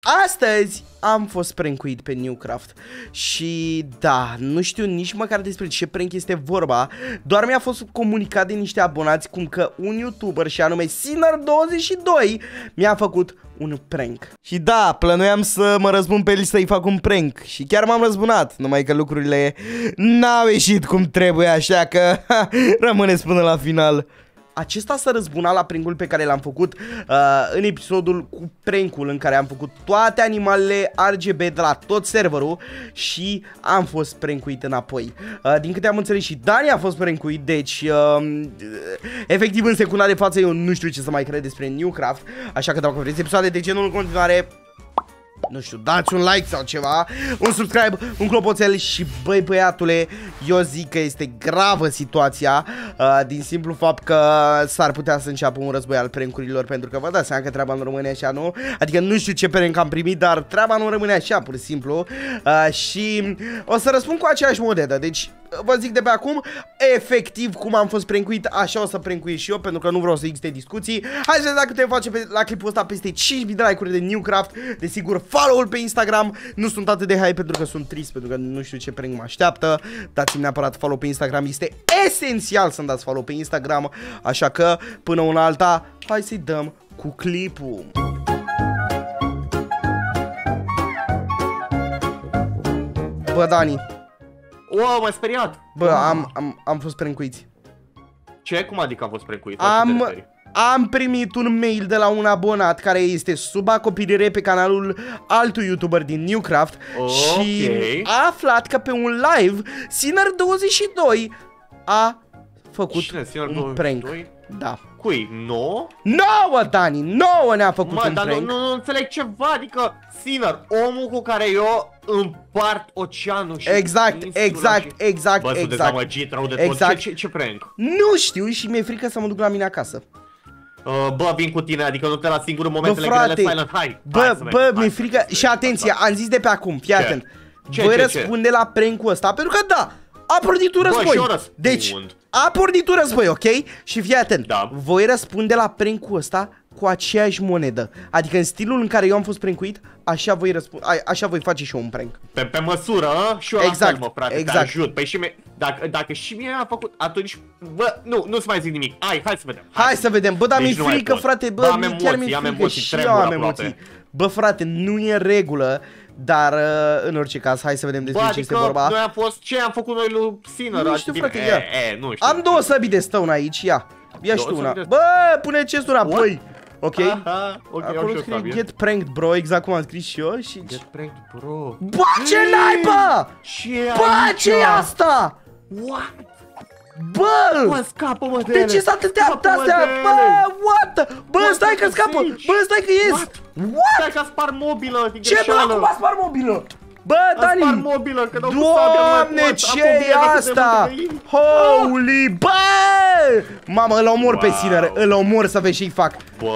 Astăzi am fost prankuit pe Newcraft și da, nu știu nici măcar despre ce prank este vorba, doar mi-a fost comunicat de niște abonați cum că un youtuber și anume Sinner22 mi-a făcut un prank. Și da, plănuiam să mă răzbun pe el să-i fac un prank și chiar m-am răzbunat, numai că lucrurile n-au ieșit cum trebuie, așa că ha, rămâneți până la final acesta s-a răzbunat la prank pe care l-am făcut uh, în episodul cu prank în care am făcut toate animalele RGB de la tot serverul și am fost prankuit înapoi. Uh, din câte am înțeles și Dani a fost prankuit, deci uh, efectiv în secunda de față eu nu știu ce să mai cred despre Newcraft, așa că dacă vreți episoade de genul în continuare nu știu, dați un like sau ceva, un subscribe, un clopoțel și băi băiatule, eu zic că este gravă situația uh, din simplu fapt că s-ar putea să înceapă un război al prencurilor pentru că vă dați seama că treaba nu rămâne așa, nu? Adică nu știu ce prank am primit, dar treaba nu rămâne așa, pur și simplu uh, și o să răspund cu aceeași monedă, deci vă zic de pe acum, efectiv cum am fost prankuit, așa o să prankuiesc și eu, pentru că nu vreau să existe discuții. Hai să vedem dacă te face pe, la clipul ăsta peste 5.000 de like-uri de Newcraft, desigur follow-ul pe Instagram, nu sunt atât de hype pentru că sunt trist, pentru că nu știu ce prank mă așteaptă, dați-mi neapărat follow pe Instagram, este esențial să-mi dați follow pe Instagram, așa că până una alta, hai să-i dăm cu clipul. Bă, Dani, Wow, m-ai speriat! Bă, am, am, am fost prankuiți. Ce? Cum adică am fost prankuit? Am, am primit un mail de la un abonat care este sub acoperire pe canalul altui youtuber din Newcraft okay. și a aflat că pe un live Sinner22 a făcut Cine? un 22? prank. Da. Cui? No? Nouă, Dani, nouă ne-a făcut Mă, un dar prank. nu, nu, nu înțeleg ceva, adică Sinner, omul cu care eu împart oceanul și Exact, insula exact, și... exact, Bă, sunt exact. dezamăgit rău de tot. Exact. Ce, ce, ce prank? Nu știu și mi-e frică să mă duc la mine acasă. Uh, bă, vin cu tine, adică nu te las singur în Bă, momentele frate, grele silent. Hai, hai bă, să bă, vedem, mi-e hai frică să și vedem. atenție, am zis de pe acum, fii Ce? atent. Ce, Voi ce, ce? răspunde la prank-ul ăsta, pentru că da, a pornit un Bă, război. și eu răspund. Deci, a pornit un război, ok? Și fii atent, Da. voi răspunde la prank-ul ăsta cu aceeași monedă. Adică în stilul în care eu am fost prankuit, așa voi răspunde, așa voi face și eu un prank. Pe, pe măsură, a? și eu Exact, la fel, mă, frate, exact. te ajut. Păi și mie, dacă, dacă și mie a făcut, atunci, bă, nu, nu-ți mai zic nimic. Hai, hai să vedem. Hai să vedem, bă, dar Deci mi-e nu mai frică, pot. frate, bă, Bă, am mi chiar emoții, mi-e am frică emoții, și eu tremur am aproape. emoții. Bă, frate, nu e regulă, dar uh, în orice caz, hai să vedem despre Bă, ce este adică vorba. noi am fost, ce am făcut noi lui Sinner? Nu știu, Adică, frate, e, ia. E, nu știu. Am două săbii de stone aici, ia. Ia și Două tu una. săbi de- Bă, pune chestul înapoi. Ok? Aha, ok, iau Acolo și eu scrie sabie. get pranked, bro, exact cum am scris și eu și... Get pranked, bro. Bă, ce naiba! Ce Bă, aici? ce e asta? What? Bă! Bă, scapă-mă de De ele. ce s-a atâtea Scapă-mă astea? de Bă, ele. what the? Bă, What stai the că scapă! zici? Bă, stai că ies! What? What? Stai că a spart mobilă, din Ce bă, greșeală. acum a spart mobilă? Bă, A spart Dani! mobilă, că dau cu sabia, nu mai Doamne, pot. ce Acum vine e atât de asta? multe găini. Holy, bă! Mamă, îl omor pe Wow. Sinner, îl omor să vezi ce-i fac. Bă,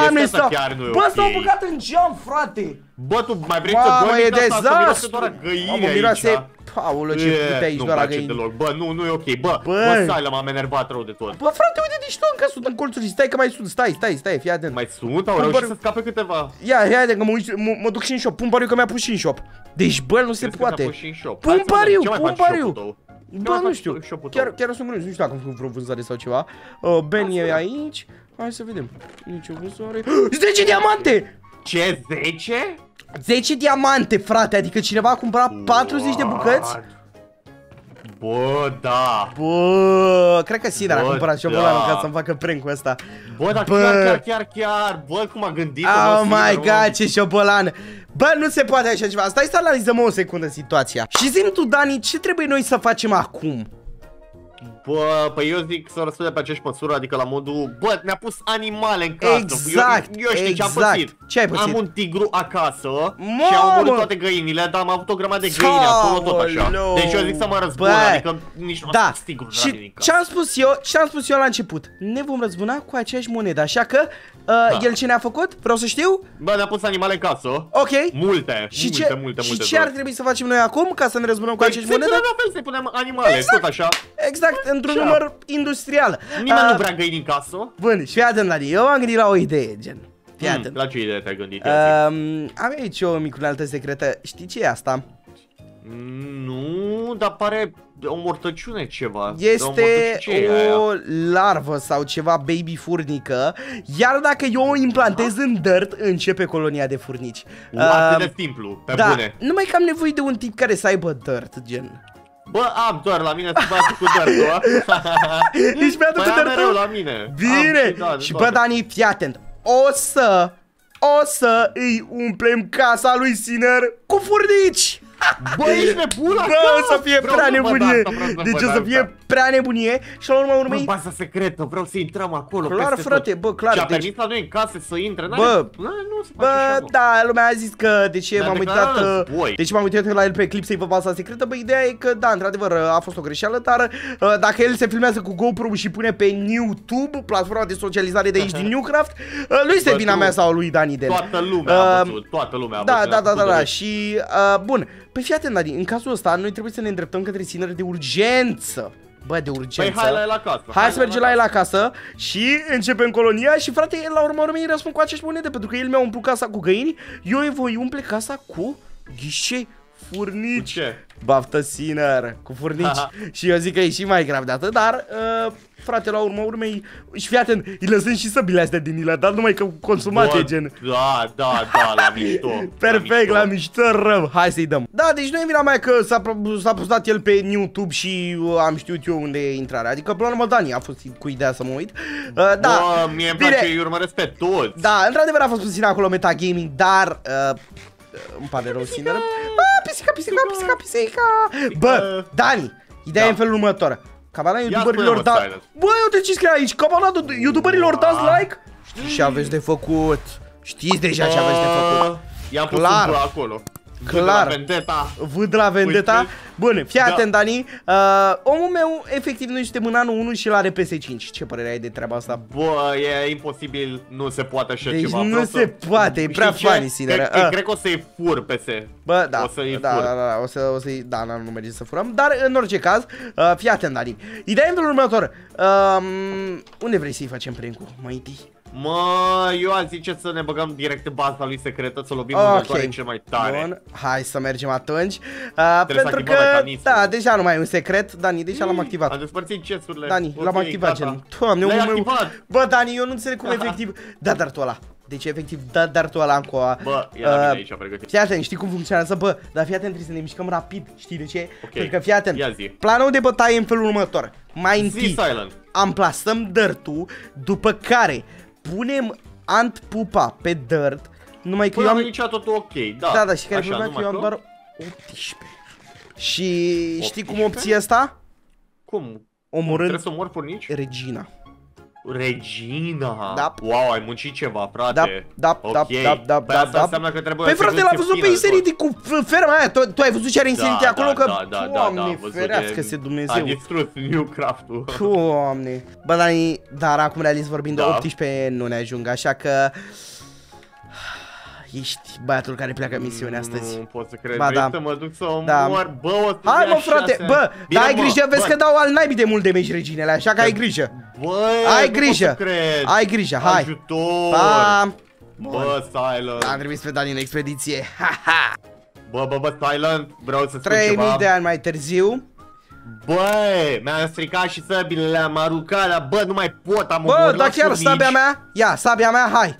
Doamne, chestia asta s-au... chiar nu e Bă, ok. s-au băgat în geam, frate! Bă, tu mai vrei să Mamă, dormi e în casa asta? Miroase dezastru! doar a găini Mamă, aici. miroase... Paulă, ce E, pute aici nu-mi doar la place găini. deloc. Bă, nu, nu e ok. Bă, Bă. bă, Silent m-am enervat rău de tot. Bă, frate, uite de și tu încă sunt în colțuri. Stai că mai sunt. Stai, stai, stai, fii atent. Mai sunt? Au Cumpăr- reușit să scape câteva. Ia, ia, haide că mă, uit- mă, mă duc și în shop. Pun pariu că mi-a pus și în shop. Deci, bă, nu se Crezi că ți-a poate. pus și în shop? Pun Hai să vedem, pariu, ce mai pun faci shop-ul pariu. Tău? Bă, mai nu faci știu. shop-ul Chiar, tău? chiar sunt curios. Nu știu dacă am făcut vreo vânzare sau ceva. Uh, ben e aici. Hai să vedem. Nici o vânzare. 10 diamante! Ce, 10? 10 diamante, frate. Adică cineva a cumpărat 40 de bucăți. What? Bă, da. Bă, cred că Sidar a Bă, cumpărat și-o da. volanul ca să-mi facă prank-ul ăsta. Bă, dar Bă. chiar, chiar, chiar, chiar. Bă, cum a gândit Oh my god, ce șobolan Bă, nu se poate așa ceva Stai să analizăm o secundă situația Și zi tu, Dani, ce trebuie noi să facem acum? Bă, păi eu zic să răspundem pe aceeași măsură, adică la modul, bă, ne-a pus animale în casă. Exact, eu, eu știi ce am exact. pățit? Ce ai pățit? Am un tigru acasă Mamă! și am omorât toate găinile, dar am avut o grămadă de găini acolo tot așa. Aoleu! Deci eu zic să mă răzbun, Bă, adică nici nu Da, am tigru de la mine în și casă. ce am spus eu, ce am spus eu la început Ne vom răzbuna cu aceeași monedă Așa că, uh, el ce ne-a făcut? Vreau să știu Bă, ne-a pus animale în casă. Ok Multe, și multe, ce, multe, și multe. ce ar zone. trebui să facem noi acum ca să ne răzbunăm cu Păi, aceeași să-i monedă? punem la fel, să-i punem animale, tot așa. Exact, într-un Așa. număr industrial Nimeni Uh, nu vrea găini în casă. Bun, și fii atent, Dani, eu am gândit la o idee, gen Fii Hmm, atent. la ce idee te-ai gândit? Uh, Um, am aici o micunealtă secretă. Știi ce e asta? nu, dar pare o mortăciune ceva. O Este mortăciune. Ce e aia? o larvă sau ceva baby furnică, iar dacă eu o implantez în dirt, începe colonia de furnici. U, atât Um, de simplu, pe da, bune. numai că am nevoie de un tip care să aibă dirt, gen. Bă, am doar la mine să bată cu dărtul, Ești mi-a Păi adus am dirt mereu la mine. Bine! Am, și, da, și de bă, toate. Dani, fii atent. O să, o să îi umplem casa lui Sinner cu furnici! Bă, ești nebun la Bă, cap! o să fie Vreau prea să văd nebunie! asta, vreau să Deci văd o să asta. fie prea nebunie și la urma Bă, urmei... baza secretă, vreau să intrăm acolo Clar, peste frate, tot. bă, clar, Și a deci- permis la noi în case să intre, n-are- Bă, nu, nu se face Bă, așa, bă. da, lumea a zis că de ce Ne-a m-am declarat uitat uh, război. De ce m-am uitat la el pe clip să-i văd baza secretă Bă, ideea e că, da, într-adevăr, a fost o greșeală Dar uh, dacă el se filmează cu GoPro și pune pe YouTube Platforma de socializare de aici din Newcraft uh, Nu este Bă, vina tu- mea sau lui Dani Del Toată lumea a Uh, văzut, toată lumea a Da, văzut. da, da, da, da, da. și, uh, bun Păi fii atent, Dani, în cazul ăsta noi trebuie să ne îndreptăm către ținere de urgență Bă, de Păi urgență hai la el acasă. Hai să mergem la el acasă și începem colonia și frate, el la urmă urmei îi răspund cu aceeași monede pentru că el mi-a umplut casa cu găini, eu îi voi umple casa cu ghișei, furnici. Cu ce? Baftă sinner, cu furnici. și eu zic că e și mai grav de atât, dar uh, frate, la urmă urmei, și fii atent, îi lăsăm și săbile astea din ele, dar numai că consumate, Bă, gen. Da, da, da, la mișto. Perfect, la mișto rău. Hai să-i dăm. Da, deci nu e vina mea că s-a, pro- s-a postat el pe YouTube și uh, am știut eu unde e intrarea. Adică, până la urmă, Dani a fost cu ideea să mă uit. Uh, da, Bă, mie îmi bine. place, îi urmăresc pe toți. Da, într-adevăr a fost puțin acolo metagaming, dar... Uh, îmi pare rău, sincer. Ah, pisica, pisica, pisica, pisica. Bă, Dani, ideea Da. e în felul următor. Cabana youtuberilor spune-mă, da... Silent. Bă, uite ce scrie aici, cabana youtuberilor Da. dați like? Știți ce aveți de făcut. Știți deja ce aveți de făcut. Bă, I-am pus Clar. un bă acolo. Clar. De la Vendetta. Vâd la Vendetta. Uite. Bun, fii Da. atent, Dani. Uh, omul meu, efectiv, noi suntem în anul 1 și el are PS5. Ce părere ai de treaba asta? Bă, e imposibil, nu se poate așa Deci ceva. nu Vreau se poate, e Știi prea ce? funny, sincer. Cred, Ah. cred că o să-i fur PS. Bă, da, O să-i da, fur. da, da, o să, o să da, na, nu merge să furăm, dar în orice caz, uh, fii atent, Dani. Ideea e în felul următor. Um, unde vrei să-i facem prank-ul, mai întâi? Mă, eu aș zice să ne băgăm direct în baza lui secretă, să lovim Ok. okay. cel mai tare. Bun, hai să mergem atunci. Uh, pentru activăm că, mecanismul. da, deja nu mai e un secret, Dani, deja l-am activat. Am despărțit chesturile. Dani, Ok, l-am activat, gata. gen. Doamne, L-ai omul meu. activat? Bă, Dani, eu nu înțeleg cum efectiv. Da, dar tu ăla. Deci, efectiv, da, dar tu ăla încoa. Bă, e la mine aici, pregătit. Fii atent, știi cum funcționează? Bă, dar fii atent, trebuie să ne mișcăm rapid. Știi de ce? Ok. Pentru că, fii atent, Ia zi. planul de bătaie e în felul următor. Mai Zi întâi, silent. amplasăm dirtul, după care punem ant pupa pe dirt, numai că Până eu am am... inițiat totul ok, da. Da, da, și care Așa, problema că numai eu am că- doar 18. Și știi cum 18? obții asta? Cum? Omorând Trebuie să mor furnici? regina. Regina! Da. Wow, ai muncit ceva, frate. Da, da, ok. da, da, da, Păi da, asta da. înseamnă că trebuie Păi să frate, l-am găsim văzut pe fină de tot. Insanity cu f- ferma aia, tu, tu ai văzut ce are Insanity Da, acolo? da, că, da, da, da, Doamne, da, am văzut, ferească-se e- Dumnezeu. A distrus Newcraft-ul. Doamne. Bă, Dani, dar acum realist vorbind de Da. 18 nu ne ajung, așa că... Ești băiatul care pleacă în misiune astăzi. Nu pot să cred, Ba, vrei da. să mă duc să o Da. mor, bă, o să Hai dea mă frate, șase. bă, Bine, dar ai mă, grijă, vezi bă. că dau al naibii de mult de regginele, așa că ai grijă. Bă, Ai nu grijă. pot să cred. Ai grijă, hai. Ajutor. Pa! Bă, Silent. Am trimis pe Dani în expediție. Ha, ha. Bă, bă, bă, Silent, vreau să spun 3000 ceva. de ani mai târziu. Bă, mi-am stricat și săbile, le-am aruncat, dar bă, nu mai pot, am Bă, omorât dar chiar furnici. sabia mea? Ia, sabia mea, hai.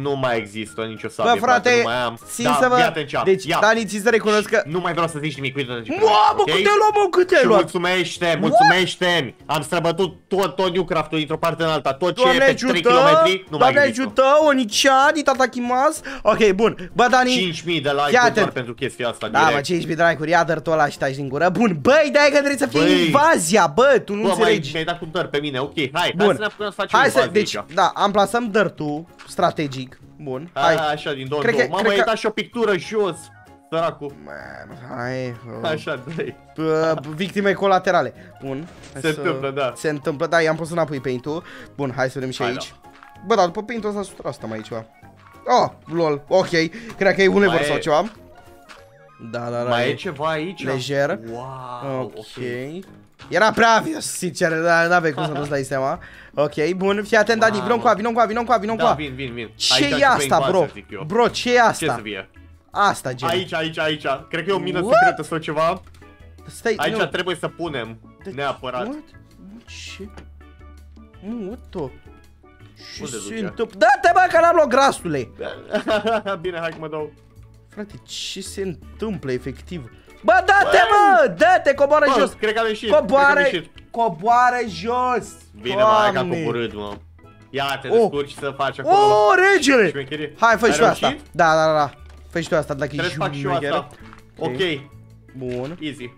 Nu mai există nicio sabie, Bă, frate, nu mai am. țin da, să fii vă... atent ce am. Deci, Ia. Dani, ți să recunosc că... Nu mai vreau să zici nimic, uite ce Mamă, cât te-ai luat, mă, cât te-ai Și luat? mulțumește, mulțumește-mi! Am străbătut tot, tot Newcraft-ul dintr-o parte în alta, tot ce Doamne e pe 3 ajută, km, nu Doamne mai există. ajută, Onicea, Tatakimas. Ok, bun. Bă, Dani, 5000 de Fii like-uri atent. doar pentru chestia asta, Da, mă, direct. 15 dracuri, ia dăr tu ăla și taci din gură. Bun, bă, ideea e că trebuie să fie Băi. invazia, bă, tu nu Bă, mai, înțelegi. mi-ai dat cu dăr pe mine, ok, hai, hai Bun. să ne apucăm să facem Hai să, invazie deci, aici. da, amplasăm dărtul strategic. Bun, A, hai. Așa, din două, Cred două. că- Mamă, cred ai că- dat și o pictură jos. Săracul. Man, hai. uh, Așa, dai. uh, victime colaterale. Bun. hai Se întâmplă, da. Se întâmplă, da, i-am pus înapoi paint-ul. Bun, hai să vedem și Hai, aici. Bă, da, după paint-ul ăsta 100% mai e ceva. Oh, lol, ok. Cred că e un lever Mai sau e- ceva. Da, da, da. Mai e e ceva aici? Lejer. Wow, Ok. ok. Era prea obvious, sincer, dar n-aveai cum să nu-ți dai seama. Ok, bun, fii atent, Dani, vină încoa, vină încoa, vină încoa, vină Da, încoa. vin, vin, vin. Ce Aici e începe asta, bro? invazia, zic eu. Bro, ce e Ce asta? să fie? Asta, gen. Aici, aici, aici. Cred că e o mină What? secretă sau ceva. Stai, Aici nu. trebuie să punem. Deci, Neapărat. What? Ce? Nu, what the? Ce Unde se duce? întâmplă? Da-te bă că n-am luat grasule! Bine, hai că mă dau. Frate, ce se întâmplă efectiv? Bă, da-te mă! Da-te, coboară Bă, jos! cred că am ieșit. cred că am Coboară, ieșit. coboară jos! Bine, mă, hai că am Doamne. coborât, mă. Ia te Oh. descurci să faci acolo. Oh, regele! șmecherie. Hai, fă Ai și tu asta. reușit? Da, da, da, da. Fă și tu asta, dacă Trebuie e să fac și eu șmecheră. asta. Ok. Ok, Bun. easy.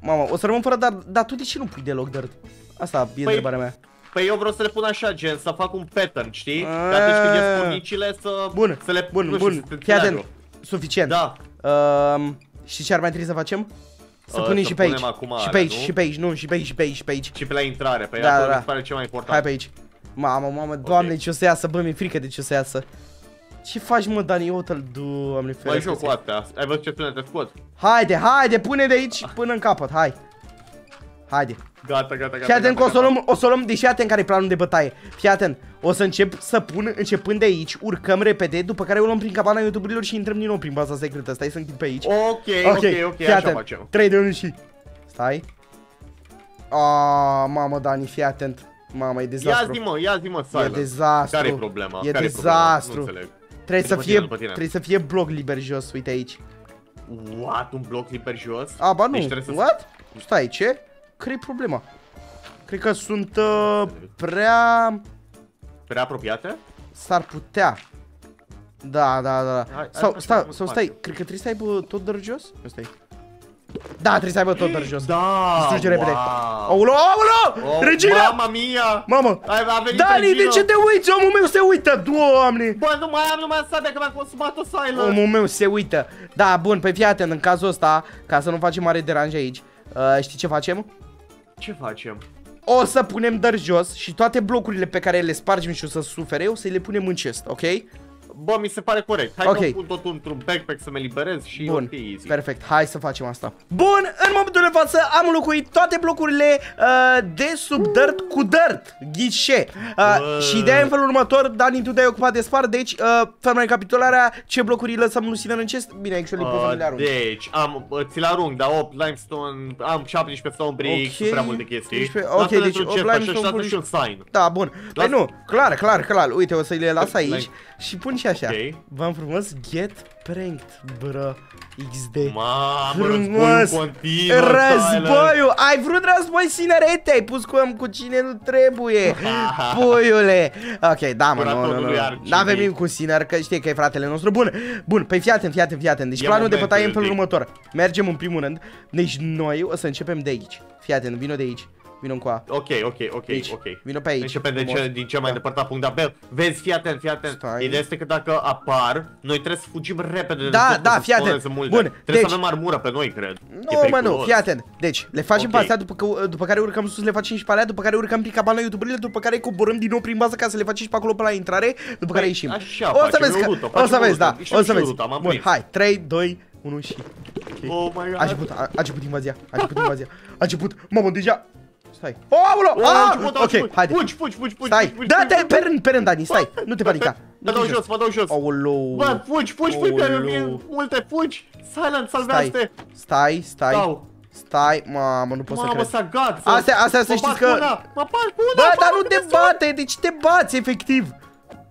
Mamă, o să rămân fără, dar, dar tu de ce nu pui deloc dirt? Asta e întrebarea mea. Păi eu vreau să le pun așa, gen, să fac un pattern, știi? Ah. Că atunci când ies bunicile să, Bun, să le bun, nu știu, bun. să Fii atent. înțeleagă. Suficient. Da. Um, știi ce ar mai trebui să facem? Să Uh, punem să și pe aici. punem acum și alea, pe aici, nu? și pe aici, nu, și pe aici, și pe aici, și pe aici. Și pe la intrare, pe Da, da, da, acolo da. mi se pare cel mai important. Hai pe aici. Mamă, mamă, doamne, ce o să iasă, bă, mi-e frică de ce o să iasă. Ce faci, mă, Dani? Eu te-l doamne Mai ferește. joc cu astea. Ai văzut ce până te scot? Haide, haide, pune de aici până în capăt, hai. Haide. Gata, gata, gata. Fii atent că gata, o să luăm, o să luăm, deși fii atent care e planul de bătaie. Fii atent, o să încep să pun, începând de aici, urcăm repede, după care o luăm prin cabana youtuberilor și intrăm din nou prin baza secretă. Stai să închid pe aici. Ok, ok, ok, fii așa atent. facem. 3 de 1 și... Stai. Aaaa, mamă, Dani, fii atent. Mamă, e Ia dezastru. zi mă, ia zi mă, E Silent. dezastru. Care e problema? E Care dezastru. Problema? Nu înțeleg. Trebuie să După fie, tine, după tine. trebuie să fie blog liber jos, uite aici. What? Un bloc liber jos? A, ba nu. Deci trebuie să... What? Stai, ce? Care e problema? Cred că sunt uh, prea... Prea apropiate? S-ar putea. Da, da, da. Hai- da. hai Sau, să sta, facem sau un stai, spațiu. cred că trebuie să aibă tot de jos? Nu stai. Da, trebuie să aibă tot de jos. Da, Distruge repede. wow. Aoleu, aoleu! Oh, Regina! Mama mia! Mamă! Ai, a venit Dani, de Regina. ce te uiți? Omul meu se uită, doamne! Bă, nu mai am numai sabia că mi-a consumat-o Silent. Omul meu se uită. Da, bun, pe fii atent, în cazul ăsta, ca să nu facem mare deranj aici, uh, știi ce facem? Ce facem? O să punem dăr jos și toate blocurile pe care le spargem și o să sufere, o să le punem în chest, ok? Bă, mi se pare corect. Hai Ok. că pun totul într-un backpack să mă liberez și Bun, ok, easy. perfect, hai să facem asta Bun, în momentul de față am înlocuit toate blocurile uh, de sub dirt cu dirt Ghișe uh, Bă. Și ideea e în felul următor, Dani, tu te-ai ocupat de spart Deci, uh, fără recapitularea, ce blocuri lăsăm lui Steven în chest? Bine, actually, poți să le Uh, arunci deci, am, uh, ți-l arunc, da, 8 limestone, am 17 stone bricks, Ok, sunt prea multe chestii. 18 Lasă-le ok, deci într-un 8 chest, așa, limestone și lasă și un sign. Da, bun. Păi Las- nu, clar, clar, clar. Uite, o să le las Like- aici și pun și așa. Ok. V-am frumos get pranked, bro. XD. Mamă, Frumos. războiul continuă, Tyler. Războiul! Ai vrut război sinerete, ai pus cu, cu cine nu trebuie Puiule Ok, da mă, nu, nu, Curatorul nu lui Archie. N-avem nimic cu Siner, că știi că e fratele nostru Bun, bun, păi fii atent, fii atent, fii atent Deci E planul de momentul, bătaie e în felul zic. următor Mergem în primul rând Deci noi o să începem de aici Fii atent, vino de aici Vino încoa Ok, ok, ok, Aici. ok. Vino pe aici. Începem de Frumos. ce, din cel mai Da. depărtat punct, dar bă, vezi, fii atent, fii atent. Stai. Ideea este că dacă apar, noi trebuie să fugim repede de Da, tot, că da, se fii atent. spawnează multe. Bun, Trebuie deci- să avem armură pe noi, cred. E Nu, mă, nu, periculos. fii atent. Deci, le facem Ok. pe astea, după, că, după care urcăm sus, le facem și pe alea, după care urcăm prin cabana youtuberile, după care coborâm din nou prin bază ca să le facem și pe acolo pe la intrare, după care ieșim. așa o să facem, vezi, e o că, rută, o facem să o vezi, rută. da, Știu o să și vezi. ruta, m-am Bun, prins. hai, 3, 2, 1 și... Oh my god. A început, a, a început invazia, a început invazia, a început, mamă, deja... Stai. Oh, aolo! Oh, a Ah, început, a ok, început. haide. Fugi, fugi, fugi, fugi, Stai, fugi, fugi, da-te fugi, pe rând, pe rând, Dani, stai, nu te panica. Mă dau jos, mă dau jos. Aoleu. Bă, fugi, fugi, fugi, că Aoleu. vin multe, fugi. Silent, Stai, salvează-te. stai, stai, Stau. stai, mamă, nu pot să Mamă, cred. s-a gat. Astea, astea să Mă știți bat că... cu una, Mă bat cu una. Bă, mă dar bat nu cu te una. bate, deci te bați, efectiv.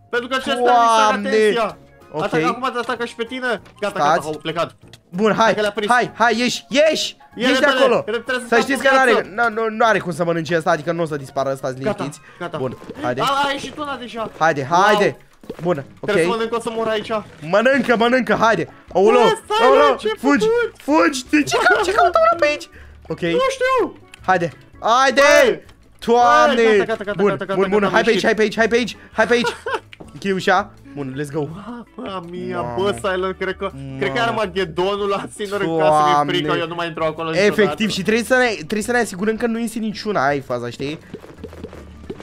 Pentru că acesta mi-a Doamne. atenția. Ok. Atacă, acum te atacă și pe tine. Gata, Stați. gata, au plecat. Bun, hai, Dacă le-a prins. hai, hai, ieși, ieși, Ia ieși de repede, acolo. repede, trebuie să Să fac știți o că n-are, viață. nu, nu, nu are cum să mănânce asta, adică nu o să dispară ăsta, Gata, liniștiți. gata. Bun, haide, A, a ieșit una deja. haide, haide. Bun, Trebuie să ok. mănânc, o să mor aici. Mănâncă, mănâncă, haide. Aoleu, Bă, stai, aoleu, bă, ce fugi, făcut? fugi. De ce, cau- ce caută ăla pe aici? Ok, Nu știu. haide, haide. Băi. Doamne. Băi, gata, gata, gata, Bun, gata, gata, bun, bun, gata, hai am pe aici, ieșit. hai pe aici, hai pe aici, hai pe aici. Închei ușa. Bun, let's go. Mamma mia, Mamă. bă, Silent, cred că, cred că Mamă. Armagedonul la sinur în casă mi-e Doamne. frică, eu nu mai intru acolo niciodată. Efectiv, și trebuie să, ne, trebuie să ne asigurăm că nu este niciuna, ai faza, știi?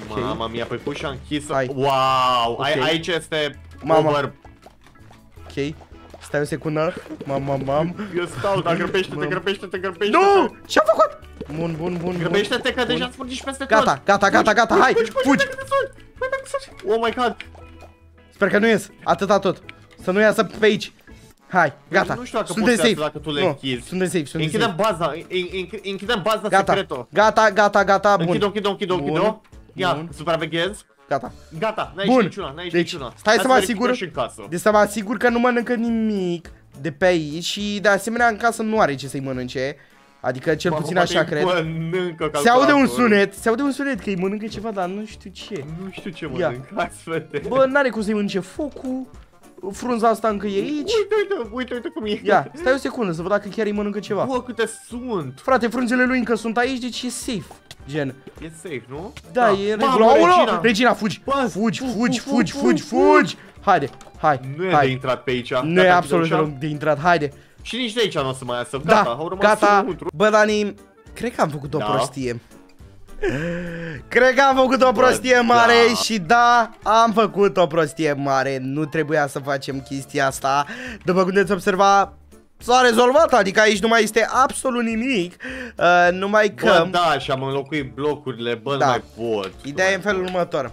Mama mia, păi pui și-a închis Hai. Wow, Ok. Ai, aici este Mamă. over Ok. Stai o secundă. Mam, mam, mam. Eu stau, dar grăbește-te, grăbește-te, grăbește-te. Nu! Ce-a făcut? Bun, bun, bun, bun. Grăbește-te că deja spurgi peste tot. Gata, gata, gata, gata, hai, fugi! Oh my god. Sper că nu ies. Atâta tot. Să nu iasă pe aici. Hai, gata. Nu știu dacă Suntem poți să safe. dacă tu le Nu, închizi. Suntem safe, suntem Închidem safe. baza, în- în- închidem baza Gata, secreto. gata, gata, gata, bun. Închid-o, închid-o, închid-o, Bun, închid-o. Ia, bun. supraveghez. Gata. Gata, n-ai Bun. ieșit niciuna, n-ai ieșit Deci, niciuna. stai Hai să mă verificăm asigur. și în casă. Deci să mă asigur că nu mănâncă nimic de pe aici și de asemenea în casă nu are ce să-i mănânce. Adică cel Bă, puțin poate așa îi cred. Mănâncă Se aude un calculatorul. sunet, se aude un sunet că îi mănâncă ceva, dar nu știu ce. Nu știu ce Ia. mănânc, hai să vedem. Bă, n-are cum să-i mănânce focul. Frunza asta încă e aici. Uite, uite, uite, uite cum e. Ia, stai o secundă să văd dacă chiar îi mănâncă ceva. Bă, câte sunt. Frate, frunzele lui încă sunt aici, deci e safe. Gen. E safe, nu? Da, e în Mamă, regulă. Aoleu, Regina. Regina, fugi! Bă, Fugi, fu- fugi, fu- fugi, fu- fugi, fu- fugi! Haide, hai, Nu e de hai. intrat pe aici. Nu Gata, e închide absolut ușa. deloc de intrat, haide. Și nici de aici nu o să mai iasă. Gata, Da, au rămas gata. înăuntru. Bă, Dani, cred că am făcut o Da. prostie. Cred că am făcut o Bă, prostie mare da. și da, am făcut o prostie mare. Nu trebuia să facem chestia asta. După cum veți observa, s-a rezolvat, adică aici nu mai este absolut nimic. Uh, numai că... Bă, da, și am înlocuit blocurile, bă, Da. nu mai pot. Ideea e în felul următor.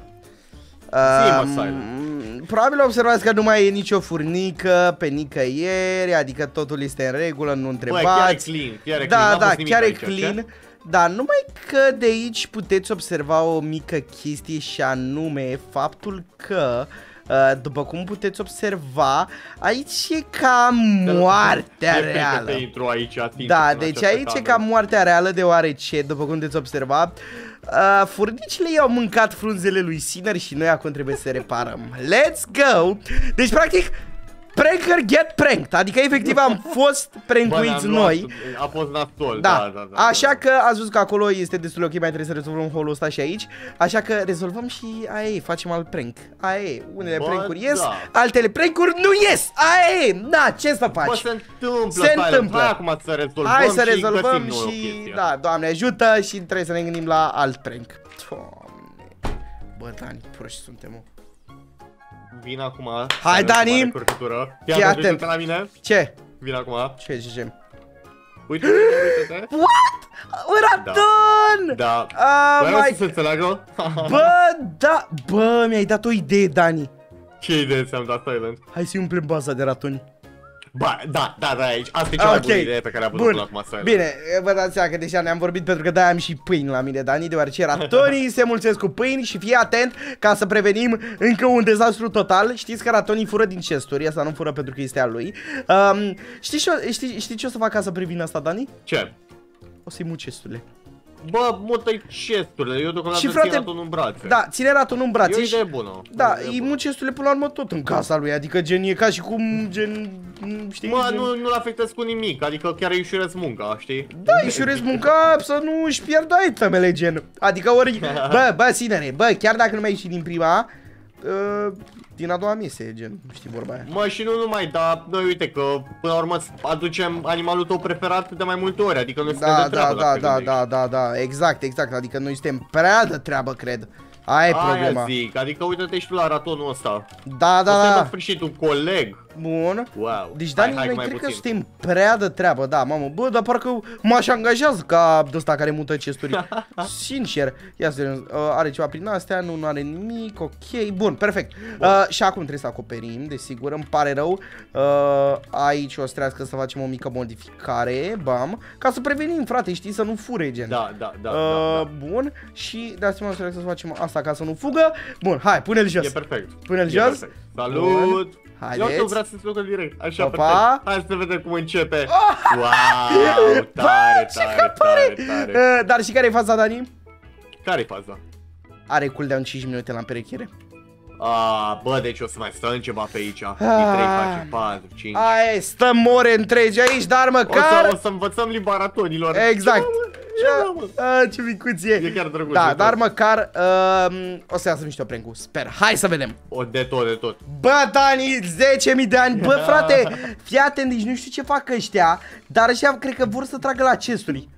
Zi-mă, Um, Silent. probabil observați că nu mai e nicio furnică pe nicăieri, adică totul este în regulă, nu Bă, întrebați. chiar e clean, chiar e clean. Da, n-a da, fost nimic chiar e aici, clean. ce? Da, numai că de aici puteți observa o mică chestie și anume faptul că uh, după cum puteți observa, aici e ca moartea E frică reală. Te intru aici, atinge Da, în deci această aici e cameră. ca moartea reală deoarece, după cum puteți observa, uh, furnicile i-au mâncat frunzele lui Sinner și noi acum trebuie să reparăm. Let's go! Deci, practic, pranker get pranked, adică efectiv am fost Bă, prankuiți ne-am luat- noi. A fost nasol, Da, da, da, da. așa da. că ați văzut că acolo este destul de ok, mai trebuie să rezolvăm holul ăsta și aici Așa că rezolvăm și aia e, facem alt prank Aia e, unele Bă, prankuri ies, da. altele prankuri nu ies Aia e, na, ce să faci? Bă, se întâmplă, Se Silent. întâmplă. Hai acum să rezolvăm Hai să și rezolvăm găsim nouă și, chestie. da, Doamne ajută și trebuie să ne gândim la alt prank Doamne Bă, Dani, proști suntem, mă Vin acum. Hai, să Dani! mare curcătură. Fii Ia, atent. uite-te la mine. Ce? Vin acum. Ce, ce, ce? Uite, uite-te. Un raton! Da. Ah, Vreau mai... să se înțeleagă? Bă, da, bă, mi-ai dat o idee, Dani Ce idee ți-am dat, Silent? Hai să-i umplem baza de ratoni Ba, da, da, da, aici. Asta e cea mai Ok. bună idee pe care am văzut Bun. până acum, Silent. Bine, vă dați seama că deja ne-am vorbit pentru că de am și pâini la mine, Dani, deoarece ratonii se mulțesc cu pâini și fii atent ca să prevenim încă un dezastru total. Știți că ratonii fură din chesturi, asta nu fură pentru că este al lui. Um, știți, ce, știți, știți ce o să fac ca să previn asta, Dani? Ce? O să-i muci chesturile. Bă, mută-i chesturile, eu deocamdată Și, țin frate, ratonul în brațe. Da, ține ratonul în E o brațe și... idee bună. Da, E o idee îi bună. muci chesturile până la urmă tot în casa lui, adică gen e ca și cum gen... Știi? Mă, gen... nu, nu-l afectez cu nimic, adică chiar îi ușurez munca, știi? Da, ușurez munca să nu își pierdă itemele, gen. Adică ori, bă, bă, sinere, bă, chiar dacă nu mai ieși din prima, uh, din a doua mise, gen, știi vorba aia. Mă, și nu numai, dar noi uite că până la urmă aducem animalul tău preferat de mai multe ori, adică noi suntem Da, de da, treabă da, dacă da, te gândești. da, da, da, exact, exact, adică noi suntem prea de treabă, cred. Aia e problema. Aia zic, adică uite-te și tu la ratonul ăsta. Da, da, Ăsta e, în da, sfârșit un coleg. Bun. Wow. Deci, Hai, Dani, hai, noi mai cred că puțin. suntem prea de treabă, da, mamă, bă, dar parcă m-aș angajează ca ăsta care mută chesturi. Sincer, ia să vedem, uh, are ceva prin astea, nu, nu are nimic, ok, bun, perfect. Uh, și acum trebuie să acoperim, desigur, îmi pare rău, uh, aici o să trească să facem o mică modificare, bam, ca să prevenim, frate, știi, să nu fure, gen. Da, da, da, uh, da, da. Bun, și de asemenea o să trească să facem asta ca să nu fugă. Bun, hai, pune-l jos. E perfect. Pune-l E jos. perfect. Salut! Haideți. Eu tu vreau să-ți fac direct. Așa, Opa. perfect. Hai să vedem cum începe. Wow, tare, ce tare, capare! tare, tare. Uh, dar și care e faza, Dani? Care-i faza? Are cooldown 5 minute la împerechiere. Ah, bă, deci o să mai stăm ceva pe aici. Ah. 3, face 4, 5. Aia e, stăm ore întregi aici, dar O măcar... să, o să învățăm limba ratonilor. Exact. Ce, mă? Ce, mă? Ah, ce micuț e. E chiar drăguț. Da, de dar tot. măcar uh, o să iasă mișto prank Sper. Hai să vedem. O, de tot, de tot. Bă, Dani, 10.000 de ani. Bă, frate, fii atent, deci nu știu ce fac ăștia, dar ăștia cred că vor să tragă la chesturi.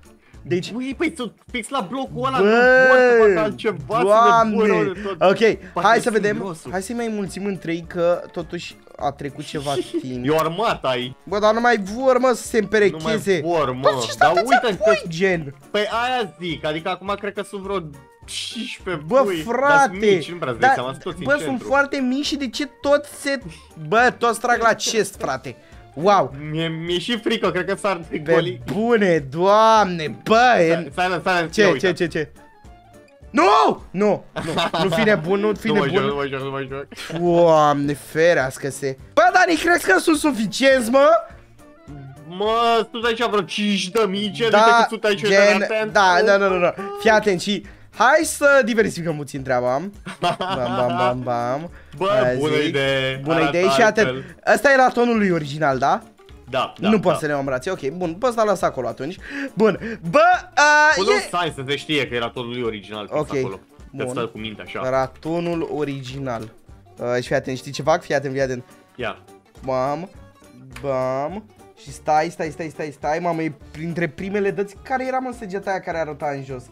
Deci, Ui, păi sunt fix la blocul ăla, Bă, nu pot să fac altceva, să ne Doamne! bună de tot. Ok, Poate hai să sunt vedem. mirosul. Hai să-i mai mulțim în trei că totuși a trecut ceva timp. E o armată ai. Bă, dar nu mai vor, mă, să se Nu mai împerecheze. vor, mă. Toți ăștia Dar atâția uite, pui, gen. Păi aia zic, adică acum cred că sunt vreo 15 Bă, pui. Dar frate, sunt mici, nu prea îți dai seama, sunt toți bă, în sunt centru. foarte mici și de ce toți se... Bă, toți trag la chest, frate. Wow, Mie, mi-e și frică, cred că s-ar de pe goli. bune, doamne, bă, e... Silent, silent, Ce, ce, ce, ce? Nu! Nu, nu, nu fi nebun, nu fi Nu mă joc, nu nebun. mă joc, nu mă joc. Doamne, ferească-se. Bă, Dani, crezi că sunt suficienți, mă? Mă, sunt aici vreo 5 de mii, ce Da, cât sunt aici gen, atent. da, da, da, da, da. Fii atent și hai să diversificăm puțin treaba. Bam, bam, bam, bam. Bă, Aia bună zic. idee. Bună arată idee și atent. altfel. Ăsta era tonul lui original, da? Da, da, nu da. poți să ne luăm rație, ok, bun, pe ăsta lăsa acolo atunci Bun, bă, Păi uh, nu, e... stai să se știe că era tonul lui original pus Ok, acolo. Că bun. stă cu minte așa. Era tonul original uh, Și fii atent, știi ce fac? Fii atent, fii atent Ia. Bam, bam Și stai, stai, stai, stai, stai Mamă, e printre primele dăți Care era mă săgeata aia care arăta în jos?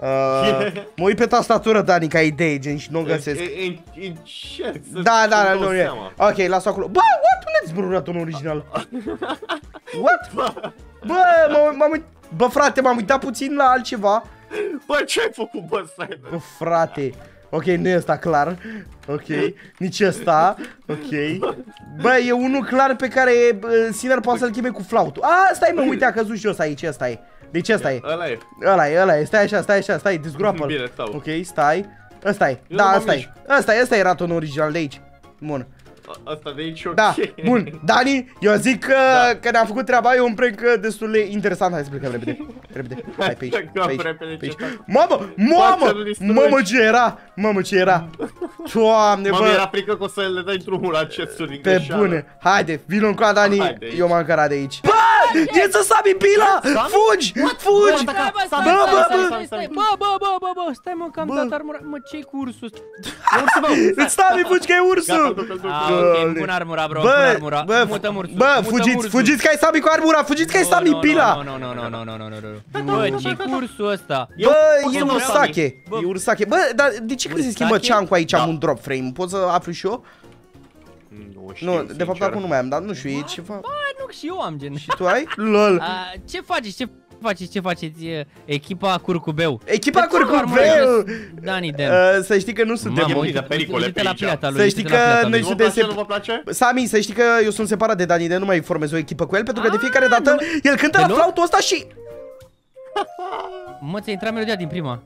Uh, mă uit pe tastatură, Dani, ca idee, gen, și nu o găsesc E- e- Încerc să Da, da, da, să-mi dau nu e seama. Ok, las acolo Bă, what? Unde-ți zburat tonul original? What? Bă, m-am m-am uit- Bă, frate, m-am uitat puțin la altceva Bă, ce ai făcut, bă, Simon? Bă, frate. Ok, nu e ăsta clar. Ok, nici ăsta. Ok. Bă, e unul clar pe care bă, Sinner poate să-l cheme cu flautul. A, stai mă, uite, a căzut jos aici, ăsta e. Deci ăsta e. Ăla e. Ăla e, ăla e. Stai așa, stai așa, stai, dezgroapă Bine, stau. Ok, stai. Ăsta e. Eu Da, nu mă ăsta e. mișc. Ăsta e, ăsta era tonul original de aici. Bun. A- Asta de aici, ok. Da, bun. Dani, eu zic că, Da. că ne-am făcut treaba, e un prank uh, destul de interesant. Hai să plecăm repede. Repede. Hai pe aici. Pe Plecăm aici. repede, Pe aici. ce faci? Mamă, mamă, Față-l distrugi. mamă ce era, mamă ce era. Doamne, Mă, bă, mi-era frică că o să le dai drumul la acestul din pe greșeală. bune. Haide, vină cu Dani, Haide aici. eu m-am cărat de aici. Bă, e să sabi pila! Fugi! Fugi! Bă, bă, bă! Bă, bă, bă, bă, bă! Stai mă, că am dat armura. Mă, ce-i cu ursul? Ursul, bă! Stai, fugi că e ursul! Ah, bun armura, bro, bun armura. Mutăm ursul. Bă, fugiți, fugiți că ai sabi cu armura, fugiți că ai sabi pila! Nu, nu, nu, nu, nu, nu, nu, nu. Bă, ce-i cu ursul ăsta? Bă, e ursache. E ursache. Bă, dar de ce crezi că schimbă ceancul aici am da. un drop frame? Pot să aflu și eu? Nu știu, Nu, de fapt sincer. acum nu mai am, dar nu știu, e ceva. Bă, nu, și eu am gen. Și tu ai? LOL. A, ce faceți, ce faceți, ce faceți e, echipa Curcubeu? Echipa De ce nu Curcubeu! armură Dani Den. Uh, să știi că nu suntem Mamă, plin uite, de pericole uite pe la aici. pileata lui, Să uite știi la că pileata noi lui. Nu vă suntem place, sep- nu vă place? Sami, să știi că eu sunt separat de Dani, de nu mai formez o echipă cu el, pentru că de fiecare dată el cântă la Deloc? flautul ăsta și... Mă, ți-a intrat melodia din prima.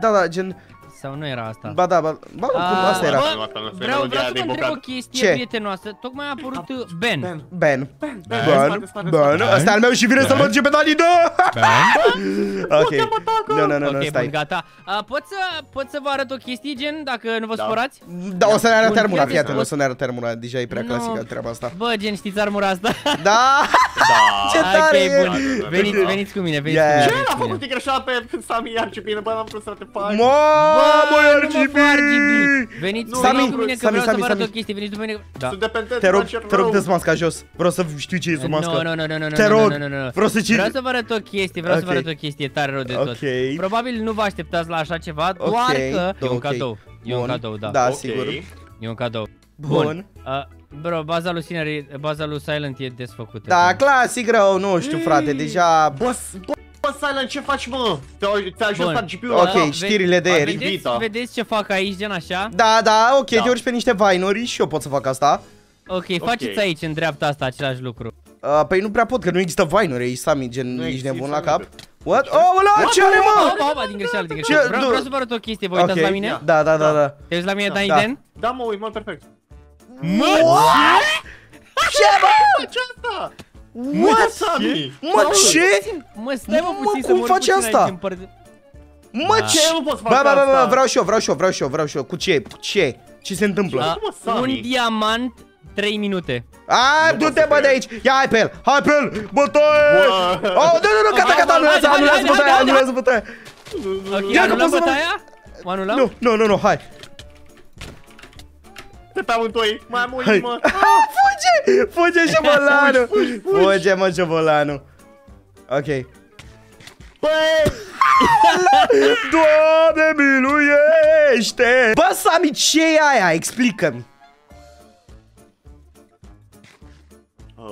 Da, da, gen... Sau nu era asta? Ba da, ba, ba cum A, asta era. bă, Nu, asta nu este Vreau, melodia vreau să de vă întreb o bocat. chestie Ce? prietenoasă. Tocmai a apărut uh, Ben. Ben. Ben. Ben, Ben, spate, spate, Ben, spate. ăsta e al meu și vine să-l duce pe Dani, da! Ok, nu, nu, nu, ok, nu, bun, stai. gata. A, pot, să, pot să vă arăt o chestie, gen, dacă nu vă Da. supărați? Da, o să ne arate Bun, armura, fiți fii atent, atent. o să ne arate armura, deja e prea Nu. clasică treaba asta. Bă, gen, știți armura asta? Da! Da. Ce tare e! ok, bun. Da, Veniți, da. veniți cu mine, veniți Yeah. cu Ce mine. a veniți cu făcut mine. greșeala pe Sami iar ce bine, bă, n-am vrut să te fac. Mamă, nu mă RGB! fă RGB. Veniți, Nu, veniți Sami, cu mine că Sami, vreau să Sami, vă arăt Sami. o chestie, veniți după mine. Da. Sunt dependent, Te rog, face te rog, rău. dă-ți masca jos. Vreau să știu ce e sub masca. Nu, nu, nu, nu, nu, Te nu, rog, nu, nu, nu. vreau să citi. Vreau să vă arăt o chestie, vreau să vă Ok. arăt o chestie tare rău de tot. Ok. Probabil nu vă așteptați la așa ceva, Ok, doar că e un ok. cadou. E un Bun. cadou, da. Da, Ok. sigur. E un cadou. Bun. Uh, bro, baza lui Sinner, e- baza lui Silent e desfăcută. Da, clasic rău, nu știu, frate, deja... Bă, s- bă, bă, Silent, ce faci, mă? Te-a te-a ajuns Bun. RGB-ul Ok, ăla? știrile de ieri. Vedeți, Vita. vedeți ce fac aici, gen așa? Da, da, ok, Da. te urci pe niște vainuri și eu pot să fac asta. Ok, faceți aici, în dreapta asta, același lucru. Uh, păi nu prea pot, că nu există vainuri aici, Sami, gen, Nu ești există, nebun la nu cap. cred. What? Oh, ăla, ce are, mă? Opa, opa, din greșeală, din greșeală. Ce? Vreau, Du- vreau să vă arăt o chestie, vă uitați Ok, la mine? Da, da, da, da. Te uiți la mine, Dani Da. Den? Da, mă, uit, mă, perfect. What? Ce, bă? Ce asta? What? Sami? Mă, ce? Mă, stai mă Mă, puțin să cum mă faci puțin asta? aici în păr- Mă, Da. ce? Ce nu pot să Bă, fac bă, bă, bă, asta? vreau și eu, vreau și eu, vreau și eu, vreau și eu. Cu ce? Cu ce? Ce se întâmplă? A, mă, Sami? Un diamant, 3 minute. A, Nu du-te, pot bă, să de aici! Ia, hai pe el! Hai pe el! Bătaie! Bă. Oh, nu, nu, nu, gata, Hai, gata, hai, anulează, hai, hai, anulează hai, bătaia, hai, anulează bătaia! Ok, Ia că anulăm pot să vă- bătaia? O anulăm? Nu, nu, nu, nu, hai! Te pe amândoi, mai Hai. mult, mă. Fuge! Fuge, șobolanu! Fugi, fugi, fugi. Fuge, mă, șobolanu! Ok. Băi! Doamne miluiește! Bă, Sami, ce e aia? Explică-mi. Uh,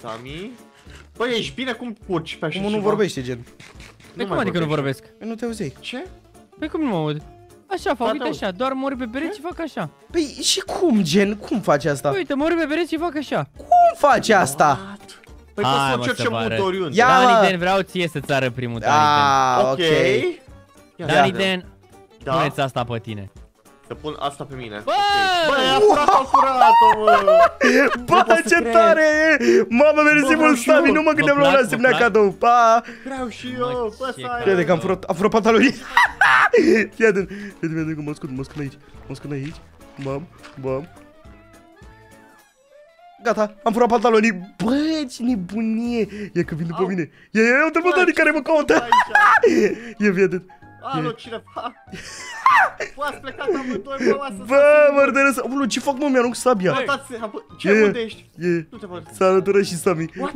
Sami? Băi, ești bine cum curci pe așa Cum nu ceva? vorbește, gen? Păi cum mai adică nu vorbește. vorbesc? Păi nu te auzi. Ce? Păi cum nu mă aud? Așa fac, Da, uite te așa, doar mă urc pe pereți și fac așa. Păi și cum, gen? Cum faci asta? Uite, mă urc pe pereți și fac așa. Cum faci asta? What? Păi Hai, poți să mă, o să încerci vă arăt. mult oriunde. Ia, mă. Dani Den, vreau ție să-ți arăt primul Dani Ah, ok. ok. Ia, Den. Dani da. Den, Da? puneți asta pe tine. Să pun asta pe mine. Bă! Ok. Băi, a furat, a furat-o, mă! Bă, pot să ce cred. tare e! Mamă, mersi Bă, mult, vreau și Sami, eu. nu mă gândeam Vă la un plac? asemenea Vă plac? cadou. Pa! Vreau și Mă, eu, bă, ce să ai. Crede că am furat, am furat pantalonii. Fii atent, fii atent, fii atent că mă ascund, mă ascund aici. Mă ascund aici. Bam, bam. Gata, am furat pantalonii. Bă, ce nebunie. Ia că vin după Au. mine. Ia, ia, ia, uite-l pe Dani care mă caută. Aici. Ia, fii atent. Alo, cineva? Bă, ați plecat amândoi, bă, lasă Bă, mărderesc. Ulu, ce fac, mă, mi-arunc sabia. Bă, dați, ce E. unde ești? E, Nu te văd. s-a alăturat și Sami. What?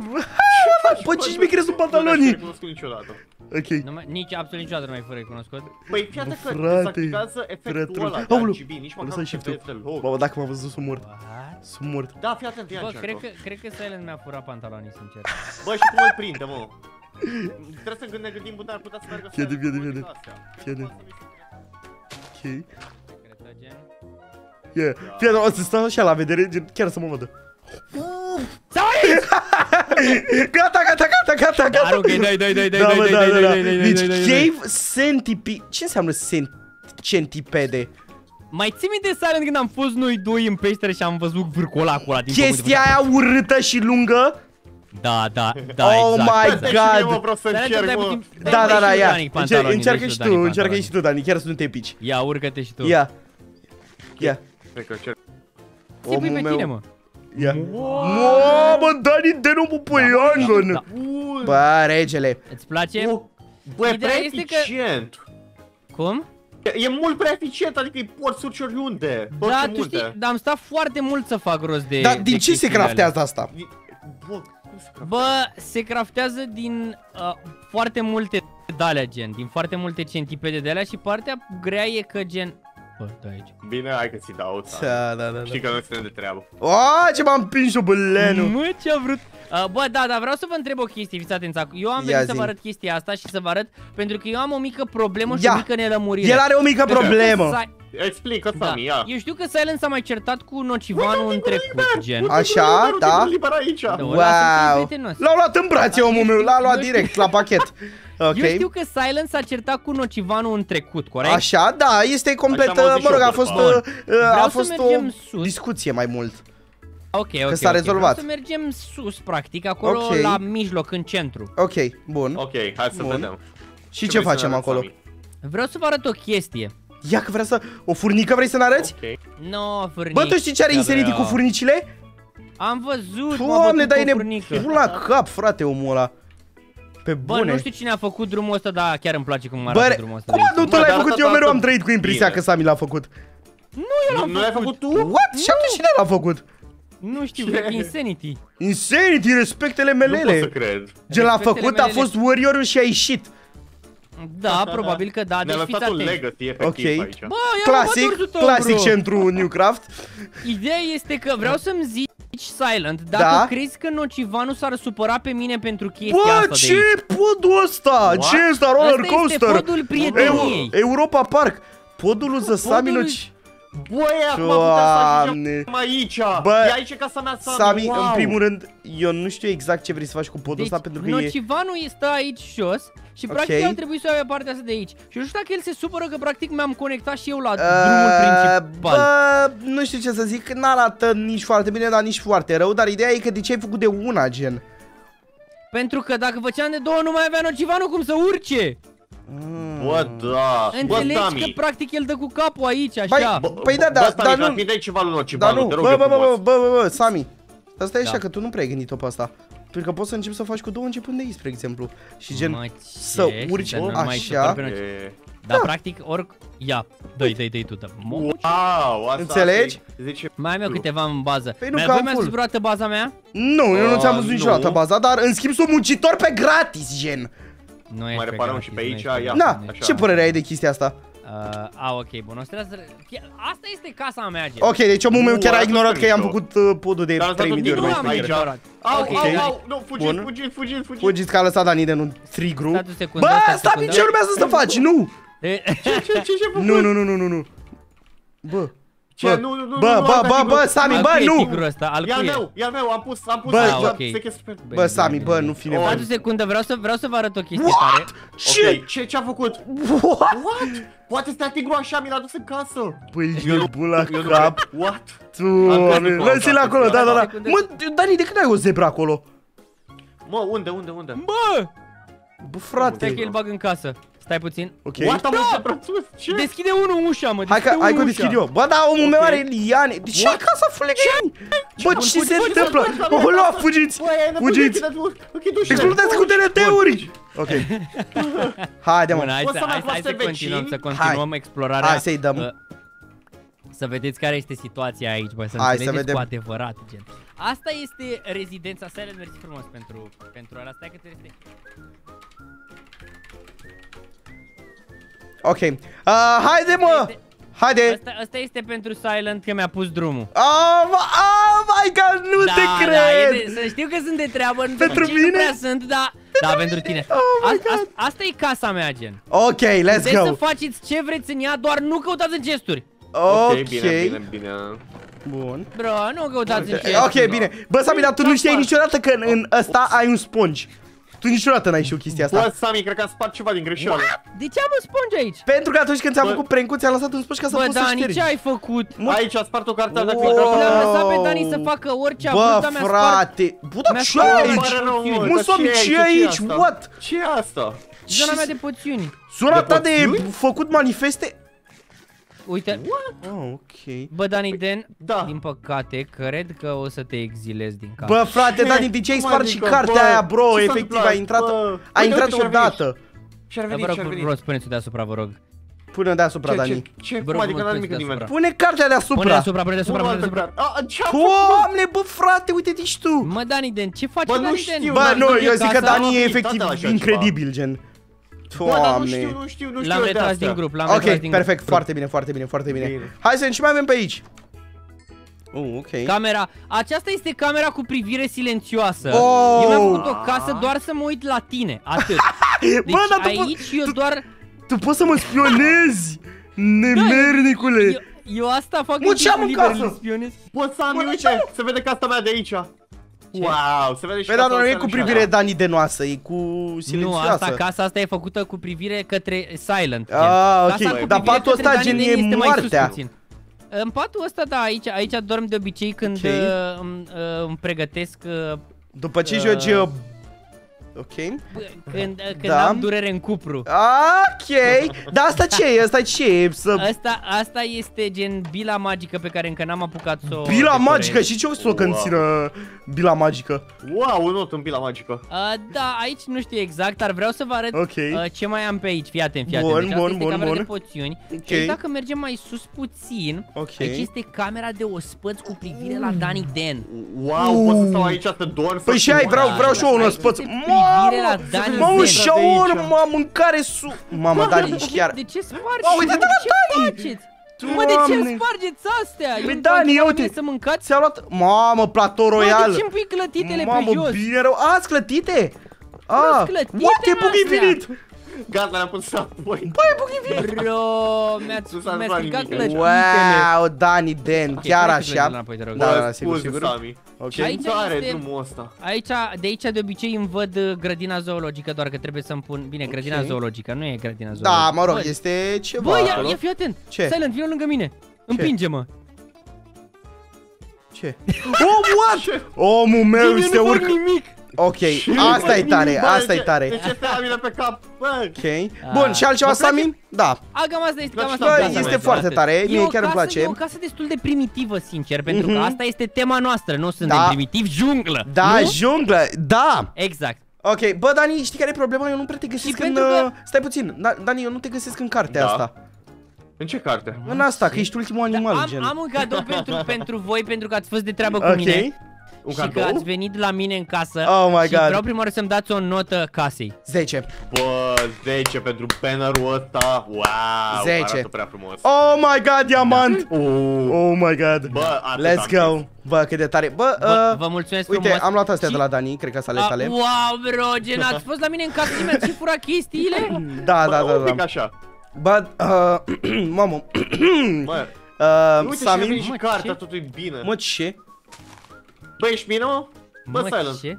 Bă, ce-și mi crezi Nu pantalonii? te cunoscut niciodată. Ok. Nu mai, nici absolut niciodată nu mai fără recunoscut. Păi, fii atent că frate, dezactivează efectul Frate, ăla de Aoleu, RGB, nici am măcar lăsat nu te shift-ul. vezi deloc. Mamă, dacă m-a văzut, sunt mort. What? Sunt mort. Da, fii atent, ia Bă, încerc. cred că, cred că Silent mi-a furat pantalonii, sincer. Bă, și cum îl prinde, mă? Trebuie să gând- ne gândim, bă, dar ar putea să meargă Fii atent, fii atent, să- fii atent. astea. Fii atent. Ok. Secretă, gen. Yeah. Fii atent, o să stau așa la vedere, gen, chiar să mă vadă. Sau aici! Gata, gata, gata, gata, Dar gata. ok, dai, dai, dai, dai, Da, dai, mă, dai, da, dai, da, dai, da. dai, dai, Deci, dai, dai, dai. cave centipede... Ce înseamnă cent... centipede? Mai ții minte Silent când am fost noi doi în peșteră și am văzut vârcul ăla acolo din Chestia aia urâtă și lungă? Da, da, da, Oh exact. my exact. Dai și mie, God. mă, vreau să Silent, încerc, dai mă. puțin- dai Da, mai da, și da, lui ia. Dani pantalonii, Încearcă dai și lui tu, Dani încearcă pantalonii. și tu, Dani, chiar să nu te pici. Ia, urcă-te și tu. Ia. Ia. Cred că încerc. Ții pui pe Omul tine, meu. mă. Ia. Mamă, Dani, de nu pe Iangon. Da. Bun. Bă, regele. Îți place? Oh, Bă, e Ideea prea este că- eficient. Cum? E- E mult prea eficient, adică îi poți urci oriunde. Da, Orice tu multe. știi, dar am stat foarte mult să fac rost de Dar de din ce se chestiile alea. craftează asta? Bă, cum se craftează? Bă, se craftează din uh, foarte multe dalea, gen, din foarte multe centipede de alea și partea grea e că gen... Bă, da aici. Bine, hai că ți dau. Da, da, da. Știi că noi suntem de treabă. O, ce m-am împins-o, bălenu. Mă, ce-a vrut? Uh, bă, da, dar vreau să vă întreb o chestie, fiți atenți. acum. Eu am Ia venit să zi. vă arăt chestia asta și să vă arăt pentru că eu am o mică problemă și Ia. o mică nelămurire. El are o mică Pentru că problemă. Sa- Explică, Da. Sami, ia. Eu știu că Silent s-a mai certat cu Nocivanu în trecut, gen. Așa, da. Liber aici. Da, ăla sunt Wow. prietenos. L-au luat în brațe omul meu, l-a luat Eu știu- direct la pachet. Ok. Eu știu că Silent s-a certat cu Nocivanu în trecut, corect? Așa, da, este complet, Așa am auzit mă rog, și eu a fost, vorba. uh, uh, a Vreau să fost o mergem sus. discuție mai mult. Ok, ok, s-a ok. rezolvat. Vreau să mergem sus, practic, acolo Ok. la mijloc, în centru. Ok, bun. Ok, hai să Bun. vedem. Și ce vrei să facem ne arăți, acolo? Sami? Vreau să vă arăt o chestie. Ia că vrea să... O furnică vrei să ne arăți? Ok. No, furnic. Bă, tu știi ce are Da, Insanity vreau. cu furnicile? Am văzut, m-a Doamne, bătut dar cu e o ne... furnică. Pun la cap, frate, omul ăla. Pe Bă, bune. nu știu cine a făcut drumul ăsta, dar chiar îmi place cum Bă, arată re- drumul ăsta cum de aici. nu tu Bă, l-ai dar făcut? arată Eu mereu am arată trăit cu impresia bine. că Sami l-a făcut. Nu, nu l-ai făcut tu? What? Și atunci cine l-a făcut? Nu știu, Ce? cred că Insanity. Insanity, respectele Nu pot să melele. cred. Ce l-a Respectele făcut, a melele. fost warrior și a ieșit. Da, probabil că da, deci Ne-a fiți lăsat un atenți. legacy efectiv Ok. aici. Bă, ia Clasic, clasic centru Newcraft. Ideea este că vreau să-mi zici, Silent, dacă Da? crezi că Nocivanu s-ar supăra pe mine pentru chestia asta Bă, de ce aici. e podul ăsta? What? Ce e ăsta? Roller Asta este coaster? podul prieteniei. Eu- Europa Park. Podul lui Zăsami Podul- Noci. Băi, acum putem să Doamne. ajungem aici. Bă, e aici casa mea, Sami. Sami, wow. în primul rând, eu nu știu exact ce vrei să faci cu podul Deci, ăsta pentru că e... Nocivanu stă aici jos și Ok. practic ar trebui să o ia pe partea asta de aici. Și nu știu dacă el se supără că practic mi-am conectat și eu la drumul principal. Bă, nu știu ce să zic, n-arată nici foarte bine, dar nici foarte rău, dar ideea e că de ce ai făcut de una, gen? Pentru că dacă făceam de două nu mai avea Nocivanu cum să urce. Bă, da. Bă, Înțelegi Sami. că practic el dă cu capul aici, Bai, așa. bă, Păi da, da, bă, Sami, dar nu- transmite ceva lui Dar Nocivanu, nu, te bă, rog eu bă, bă, frumos. bă, bă, bă, Sami, asta e așa Da. că tu nu prea ai gândit-o pe asta. Pentru că poți să începi să faci cu două începând de aici, spre exemplu. Și gen, Mă, să ce? Și urci să nu mai așa. supăr pe Noci- E, Dar practic, ori... Ia, dă-i, dă-i, dă-i tu, dă. Mă, Wow, asta Înțelegi? se Zice, Mai am eu câteva în bază. Păi nu, Mi-a- că voi am mi-ați full. zis vreodată baza mea? nu, eu nu Uh, ți-am văzut nu. niciodată baza, dar în schimb sunt muncitor pe gratis, gen. Nu Mai ești reparăm gratis, și pe nu aici, ești ia. pe Na, gratis. Așa. ce părere ai de chestia asta? Uh, a, ok, bun, o să trebuie să... Chiar- Asta este casa mea, gen. Ok, deci omul meu Nu, chiar a asta ignorat nu că i-am mișto. făcut uh, podul de Dar asta 3000 de tot ori Nu mai am pe aici. ecran. ignorat. Au, Ok. au, au, nu, fugiți, Bun. fugiți, fugiți, fugiți. Fugiți că a lăsat Dani de un frigru. Stați o secundă, Bă, stați o stai, secundă. ce urmează să faci? Nu! E, Ce, ce, ce, ce făcut? Nu, nu, nu, nu, nu, nu. Bă, Ce? bă, Nu, nu, nu, bă, nu, bă, asta bă, tigrul. bă, Sami, al bă, cui e nu! tigrul ăsta? Al E al cui e? meu, e al meu, am pus, am pus Bă, aici, ah, ok. se che super. Bine, Bă, Sami, bine, bă, bine. nu fi Oh. nevoie. Stați o secundă, vreau să, vreau să vă arăt o chestie What? tare. Ce? Ok, ce, ce a făcut? What? What? Poate stea tigru așa, mi l-a dus în casă. Băi, ești nebun la Eu nu cap. cred. What? Doamne, Am lăsi-l acolo, da, da, da. Secundă. Mă, Dani, de când ai o zebră acolo? Mă, unde, unde, unde? Bă! Bă, Stai frate. că îl bag în casă. Stai puțin. Ok. What am Da! da! prățus? Ce? Deschide unul ușa, mă, Hai că, deschide hai că o unul deschid ușa. eu. Bă, da, omul meu Ok. are liane. De ce What? casa flegăini? Bă, Bun, ce fugi, se fugi, întâmplă? fugi, fugi, fugi, Bă, lua, fugi. fugiți! Bă, e Fugiți! Închid ușile. Explodează cu TNT-uri! Ok. Haide, Bun, mă. hai Poți să, să hai, mai hai să faci continuăm, vecini? să continuăm explorarea. Hai să-i dăm. Uh, Să vedeți care este situația aici, băi, să Hai să înțelegeți vedem. cu adevărat, gen. Asta este rezidența, Silent, mersi frumos pentru, pentru ăla, stai că trebuie să Ok. Uh, haide, mă! Haide! Asta, asta este pentru Silent că mi-a pus drumul. Oh, oh my god, nu da, te da, e cred! de, să știu că sunt de treabă, nu Pentru ce Nu mine? prea sunt, da, da, pentru tine. Oh my A, a, God. asta e casa mea, gen. Ok, let's Puteți să go. faceți ce vreți în ea, doar nu căutați în gesturi. Ok. bine, bine, bine. Bun. Bro, nu căutați în Ok, gesturi. Ok, bine. Bă, Sami, dar tu nu știai niciodată că în, în ăsta ai un sponge. Tu niciodată n-ai știut chestia asta. Bă, Sami, cred că am spart ceva din greșeală. De ce am un sponge aici? Pentru că atunci când ți-am Bă. făcut prank ți-am lăsat un sponge ca să Bă, poți să Dani, ștergi. ce ai făcut? Aici a spart o carte de Wow. filtrată. L-am lăsat pe Dani să facă orice a vrut, Bă, dar mi-a spart. frate. Bă, dar mi-a ce spart aici? pare rău, mă, Mă, dar Sami, ce e ce aici? aici? Ce e asta? What? Ce e asta? Zona mea Ce- de poțiuni. Zona De ta de poțiuni? făcut manifeste? Uite, Oh, ok. bă, Dani Den, Da. din păcate, cred că o să te exilezi din casă. Bă, frate, Dani, de ce ai Cum spart și adică, cartea bă? aia, bro? Ce s-a Efectiv, întâmplat? a intrat, Bă, a uite, intrat uite și-ar odată. Și-ar Vă venit, rog, și-ar vă venit. rog, spuneți-o deasupra, vă rog. Pune deasupra, Ce, Dani. ce, ce, Bă, cum adică bă, n-am nimic în spuneți nimeni? Pune cartea Pune deasupra. deasupra, pune deasupra, Cum pune altă deasupra. carte? A, ce-a Doamne, bă, frate, uite-te și tu. Mă, Dani Den, ce faci, Bă, nu Dani știu, Den? Bă, n-am nu, văzut eu zic că casa, Dani e am efectiv uitat la așa incredibil, gen. Bă, dar nu Doamne. știu, nu știu, nu știu L-am eu de retras astea. din grup, l-am retras Ok, din perfect, grup. foarte bine, foarte bine, foarte bine. Bine. Hai să vedem ce mai avem pe aici. Oh, ok. Camera, aceasta este camera cu privire silențioasă. Oh! Eu mi-am făcut o casă doar să mă uit la tine, atât. Deci Bă, dar tu, aici po- eu tu, doar... tu poți să mă spionezi, nemernicule. Eu, eu asta fac Mă, în ce am timpul în liber, casă? îl spionez. Bă, Sami, uite, se vede casa mea de aici. Wow, se vede și Păi da, casa dar nu e asta cu așa. privire Dani de noasă, e cu Nu, silențioasă. asta, casa asta e făcută cu privire către Silent. gen. Ah, Casa ok. cu Dar privire patul către ăsta, Dani gen, Den e este mai sus moartea. puțin. În patul ăsta, da, aici, aici dorm de obicei când Ok. uh, îmi, uh, îmi pregătesc uh, După ce Uh, joci... uh, Ok. b- când, uh, când Da. am durere în cupru. Ok. Dar asta ce e? Asta ce e? Să... Asta, asta este gen bila magică pe care încă n-am apucat să o Bila decorez. magică și ce o să o Wow. conțină bila magică? Wow, un not în pila magică. Uh, da, aici nu știu exact, dar vreau să vă arăt Ok. uh, ce mai am pe aici. Fii atent, fii Bun, atent. Deci asta bun, este bun, camera bun. de poțiuni. Ok. Și aici dacă mergem mai sus puțin, Ok. aici este camera de ospăți cu privire la Dani Den. Wow, pot să stau aici să dorm, să Păi și ai, fum. vreau, Da, vreau și eu un aici ospăț. este privire la Dani Mamă, Zen. șaur, De aici. mă, mâncare su... Mamă, Dani, ești chiar... De ce spargi? Mă, uite-te de la ce Dani! faceți? Mă, de ce Doamne! spargeți astea? Păi, Eu Dani, ia vă uite. să mâncați? Ți-a luat... Mamă, platou Bă, royal. de ce îmi pui clătitele Mamă, pe jos? bine rău. A, ați clătite? A, clătite what, e în bug astea. infinit. Gata, le-am pus înapoi. Bă, e bug infinit. Bro, mi-ați Nu s-a mi-a întâmplat stricat nimic aici. clătitele. Wow, Dani Den, Ok, chiar hai să mergem așa. înapoi, te rog. Da, Bă, da, sigur, scuze, sigur. Sami. Ok. Și aici Tare este- drumul ăsta. Aici, de aici de obicei îmi văd uh, grădina zoologică, doar că trebuie să-mi pun... Bine, grădina Ok. zoologică, nu e grădina zoologică. Da, mă rog, Bă, este ceva Bă, ia, acolo. ia fii atent. Ce? Silent, vină lângă mine. Împinge-mă. Ce? Oh, what? Omul meu Eu se nu fac urcă. nimic. Ok, asta e tare, Bă, asta de e ce- tare. De ce stai la mine pe cap? Bă, Ok. Bun, și altceva, Vă place? Sami? Da. A, cam asta este, cam Bă, asta Bă, îmi place. este mea, foarte Atât. tare, E mie o chiar îmi casă- place. E o casă destul de primitivă, sincer, pentru că Mhm. asta este tema noastră. Nu suntem Da. primitivi, junglă. Da, nu? junglă, da. Exact. Ok, bă, Dani, știi care e problema? Eu nu prea te găsesc Și în... pentru că- uh, Stai puțin, Da- Dani, eu nu te găsesc în cartea Da. asta. în ce carte? În asta, că ești ultimul Da, animal, am, gen. am un cadou pentru, pentru voi, pentru că ați fost de treabă cu Ok. mine. Un și că cadou? ați venit la mine în casă Oh my și God. vreau prima oară să-mi dați o notă casei. 10. Bă, 10 pentru bannerul ăsta. Wow, 10. arată prea frumos. Oh my god, diamant! Uh, Oh my god. Bă, atât Let's am go. zis. Bă, cât de tare. Bă, Vă, uh, vă mulțumesc uite, frumos. am luat astea Și- de la Dani, cred că sunt ale A, tale. wow, bro, gen, ați fost la mine în casă și mi-ați și furat chestiile? Da, Bă, da, da, un pic da. așa. Bă, uh, mamă, Bă, uh, uite și a venit Sami, și Mă, cartea, ce? totul e bine. mă, ce? Bă, ești bine, mă? Bă, Mă, Silent. ce?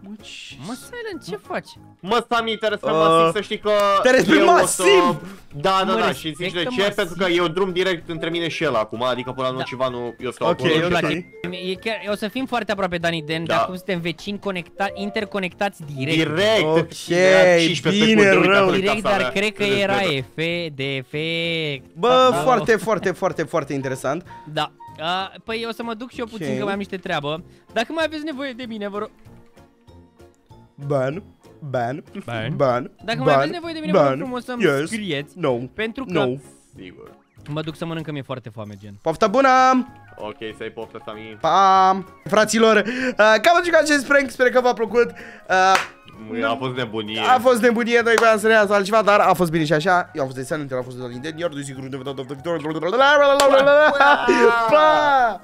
Mă, ce? Mă, Silent, ce faci? Mă, Sami, te respect Uh, masiv să știi că te respect eu o masiv! Să... Da, da, Mă da, și zici de respectă ce? masiv. Pentru că e un drum direct între mine și el acum, adică până la Da. nociva nu, eu stau Ok, acolo. Îmi ok. place. E chiar, o să fim foarte aproape, Dani Den, Da. de acum suntem vecini conecta, interconectați direct. Direct! Ok, de 15 bine, secunde, uite rău. acolo e Direct, casa dar mea. cred că Vedeți, era vedeți. efect de efect. Bă, Da. foarte, foarte, foarte, foarte interesant. Da. A, păi eu o să mă duc și eu puțin Ok. că mai am niște treabă. Dacă mai aveți nevoie de mine, vă rog. Ban, ban, Ban. ban, Dacă ban, mai aveți nevoie de mine, vă rog ban, frumos să-mi yes, scrieți. No, Pentru că no. Sigur. mă duc să mănânc că mi-e foarte foame, gen. Poftă bună! Ok, să-i poftă, Sami. Pa! Fraților, uh, cam am jucat acest prank, sper că v-a plăcut. Uh, A fost nebunie. a fost nebunie, noi voiam să ne iasă altceva, dar a fost bine și așa. Eu am fost de seara, a fost de la Nintendo, iar de sigur, Pa!